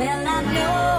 Well, I know.